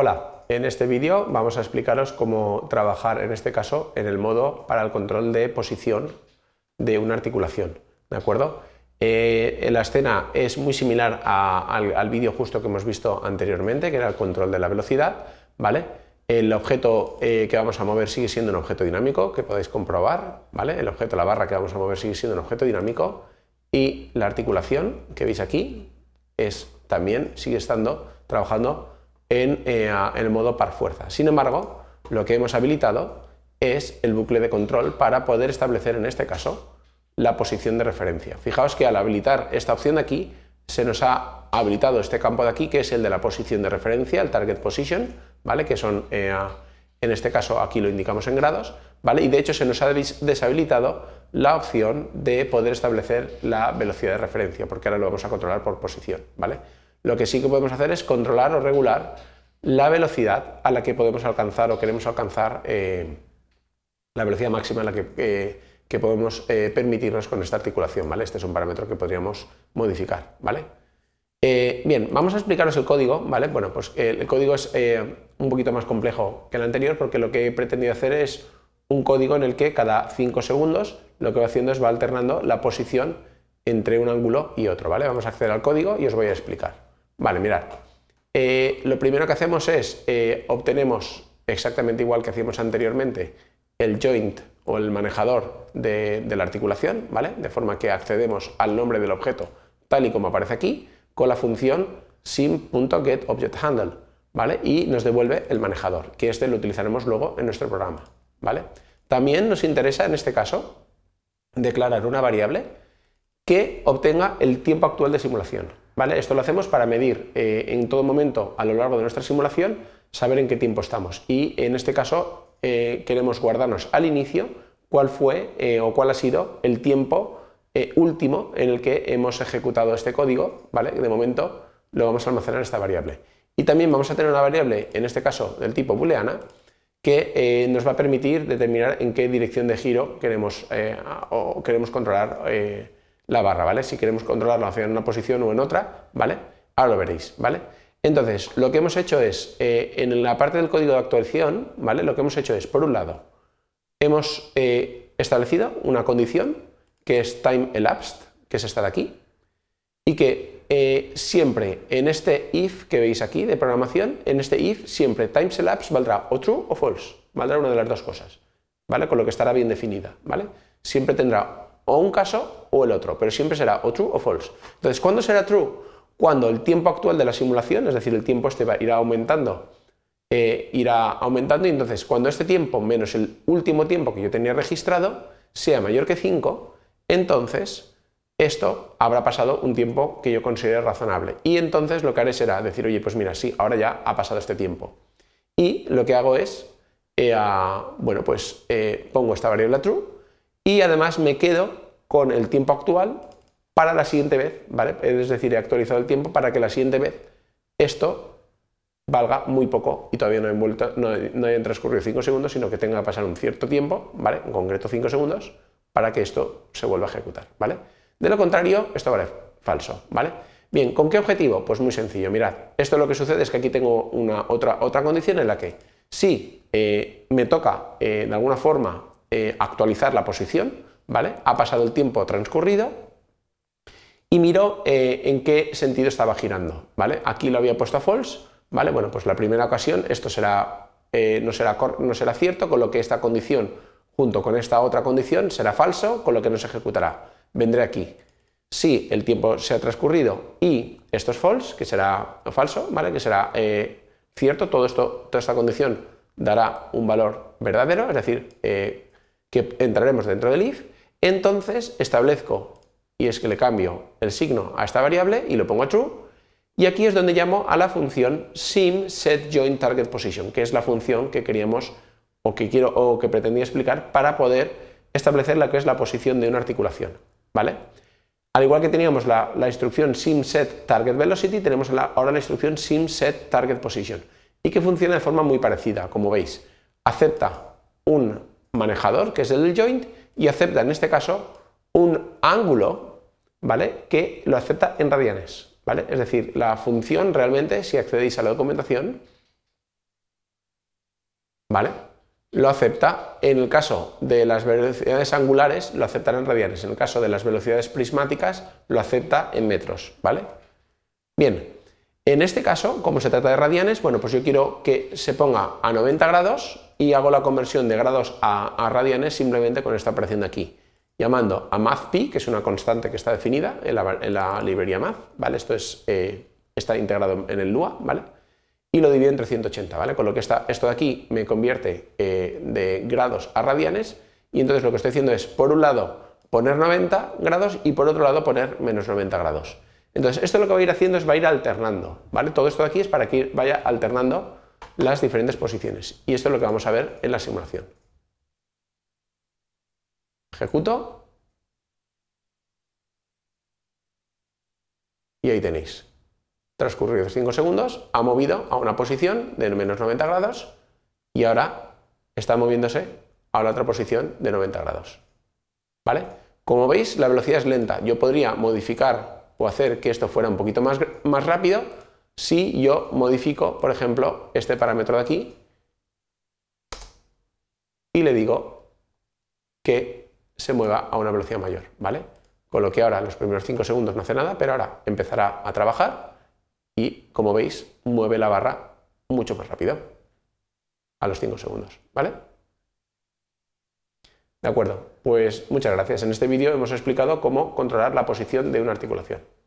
Hola, en este vídeo vamos a explicaros cómo trabajar en este caso en el modo para el control de posición de una articulación, ¿de acuerdo? Eh, la escena es muy similar al, vídeo justo que hemos visto anteriormente, que era el control de la velocidad, ¿vale? El objeto eh, que vamos a mover sigue siendo un objeto dinámico, que podéis comprobar, ¿vale? El objeto, la barra que vamos a mover sigue siendo un objeto dinámico y la articulación que veis aquí es también sigue estando trabajando en, eh, en el modo par fuerza. Sin embargo, lo que hemos habilitado es el bucle de control para poder establecer en este caso la posición de referencia. Fijaos que al habilitar esta opción de aquí, se nos ha habilitado este campo de aquí, que es el de la posición de referencia, el target position, ¿vale? que son, eh, en este caso aquí lo indicamos en grados, ¿vale? y de hecho se nos ha deshabilitado la opción de poder establecer la velocidad de referencia, porque ahora lo vamos a controlar por posición. ¿vale? Lo que sí que podemos hacer es controlar o regular la velocidad a la que podemos alcanzar o queremos alcanzar eh, la velocidad máxima a la que eh, que podemos eh, permitirnos con esta articulación, ¿vale? Este es un parámetro que podríamos modificar, ¿vale? Bien, vamos a explicaros el código, ¿vale? Bueno, pues el código es un poquito más complejo que el anterior porque lo que he pretendido hacer es un código en el que cada 5 segundos lo que va haciendo es va alternando la posición entre un ángulo y otro, ¿vale? Vamos a acceder al código y os voy a explicar. Vale, mirad. lo primero que hacemos es obtenemos exactamente igual que hacíamos anteriormente el joint o el manejador de, la articulación, ¿vale? De forma que accedemos al nombre del objeto tal y como aparece aquí, con la función sim.getObjectHandle, ¿vale? Y nos devuelve el manejador, que este lo utilizaremos luego en nuestro programa, ¿vale? También nos interesa en este caso declarar una variable que obtenga el tiempo actual de simulación, Esto lo hacemos para medir eh, en todo momento a lo largo de nuestra simulación, saber en qué tiempo estamos y en este caso eh, queremos guardarnos al inicio cuál fue eh, o cuál ha sido el tiempo último en el que hemos ejecutado este código, ¿vale? De momento lo vamos a almacenar en esta variable. Y también vamos a tener una variable, en este caso del tipo booleana, que nos va a permitir determinar en qué dirección de giro queremos, o queremos controlar la barra, ¿vale? Si queremos controlarlo hacia una posición o en otra, ¿vale? Ahora lo veréis, ¿vale? Entonces, lo que hemos hecho es, eh, en la parte del código de actualización, ¿vale? Lo que hemos hecho es, por un lado, hemos eh, establecido una condición que es time elapsed, que es esta de aquí, y que eh, siempre en este if que veis aquí de programación, en este if siempre time elapsed valdrá o true o false, valdrá una de las dos cosas, ¿vale? Con lo que estará bien definida, ¿vale? Siempre tendrá o un caso o el otro, pero siempre será o true o false. Entonces, ¿cuándo será true? cuando el tiempo actual de la simulación, es decir, el tiempo este irá aumentando, eh, irá aumentando y entonces cuando este tiempo menos el último tiempo que yo tenía registrado sea mayor que 5, entonces esto habrá pasado un tiempo que yo considere razonable. Y entonces lo que haré será decir, oye, pues mira, sí, ahora ya ha pasado este tiempo. Y lo que hago es, eh, bueno, pues eh, pongo esta variable true y además me quedo con el tiempo actual para la siguiente vez, ¿vale? Es decir, he actualizado el tiempo para que la siguiente vez esto valga muy poco y todavía no, hayan transcurrido 5 segundos, sino que tenga que pasar un cierto tiempo, ¿vale? En concreto 5 segundos, para que esto se vuelva a ejecutar, ¿vale? De lo contrario, esto vale falso, ¿vale? Bien, ¿con qué objetivo? Pues muy sencillo, mirad, esto lo que sucede es que aquí tengo una otra, otra condición en la que si eh, me toca eh, de alguna forma eh, actualizar la posición, ¿vale? Ha pasado el tiempo transcurrido, y miro eh, en qué sentido estaba girando, ¿vale? Aquí lo había puesto a false, ¿vale? Bueno, pues la primera ocasión esto será, eh, no, será, no será cierto, con lo que esta condición junto con esta otra condición será falso, con lo que no se ejecutará. Vendré aquí. Si el tiempo se ha transcurrido y esto es false, que será falso, ¿vale? Que será eh, cierto, todo esto, toda esta condición dará un valor verdadero, es decir, que entraremos dentro del if, entonces establezco y es que le cambio el signo a esta variable y lo pongo a true. Y aquí es donde llamo a la función sim set join target position, que es la función que queríamos o que quiero o que pretendía explicar para poder establecer la que es la posición de una articulación, ¿vale? Al igual que teníamos la, instrucción sim set target velocity, tenemos ahora la instrucción sim set target position y que funciona de forma muy parecida, como veis. Acepta un manejador, que es el joint, y acepta en este caso un ángulo ¿vale? Que lo acepta en radianes, ¿vale? Es decir, la función realmente, si accedéis a la documentación, ¿vale? Lo acepta en el caso de las velocidades angulares, lo aceptará en radianes. En el caso de las velocidades prismáticas, lo acepta en metros, ¿vale? Bien, en este caso, como se trata de radianes, bueno, pues yo quiero que se ponga a 90 grados y hago la conversión de grados a, radianes simplemente con esta operación de aquí, llamando a mathpi, que es una constante que está definida en la, librería math, ¿vale? Esto es, eh, está integrado en el Lua, ¿vale? Y lo divido entre 180, ¿vale? Con lo que esto de aquí me convierte eh, de grados a radianes y entonces lo que estoy haciendo es, por un lado, poner 90 grados y por otro lado poner menos 90 grados. Entonces, esto lo que va a ir haciendo es va a ir alternando, ¿vale? Todo esto de aquí es para que vaya alternando las diferentes posiciones. Y esto es lo que vamos a ver en la simulación. Ejecuto. Y ahí tenéis. Transcurridos 5 segundos, ha movido a una posición de menos 90 grados y ahora está moviéndose a la otra posición de 90 grados. ¿Vale? Como veis, la velocidad es lenta. Yo podría modificar o hacer que esto fuera un poquito más, más rápido si yo modifico, por ejemplo, este parámetro de aquí y le digo que se mueva a una velocidad mayor, ¿vale? Con lo que ahora los primeros 5 segundos no hace nada, pero ahora empezará a trabajar y, como veis, mueve la barra mucho más rápido a los 5 segundos, ¿vale? De acuerdo, pues muchas gracias. En este vídeo hemos explicado cómo controlar la posición de una articulación.